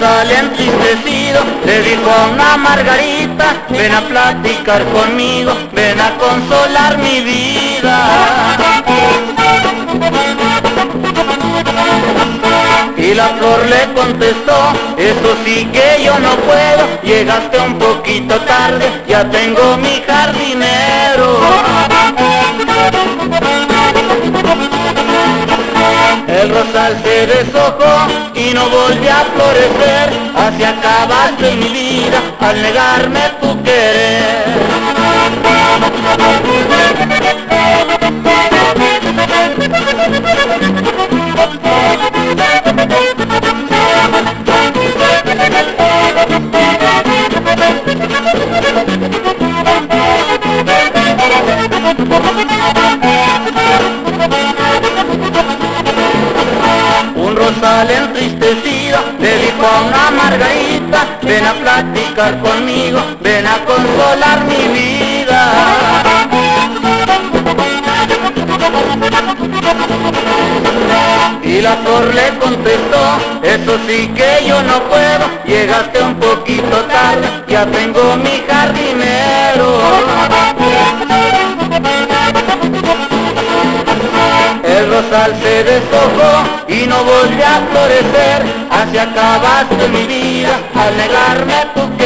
Rosal entristecido le dijo a una margarita, ven a platicar conmigo, ven a consolar mi vida. Y la flor le contestó, eso sí que yo no puedo, llegaste un poquito tarde, ya tengo mi jardinero. El rosal se deshojó y no volvió a florecer, así acabaste mi vida al negarme tu querer. Rosal entristecido le dijo a una margarita, ven a platicar conmigo, ven a consolar mi vida. Y la flor le contestó, eso sí que yo no puedo, llegaste un poquito tarde, ya tengo mi rosal se deshojó y no volvió a florecer, así acabaste mi vida al negarme.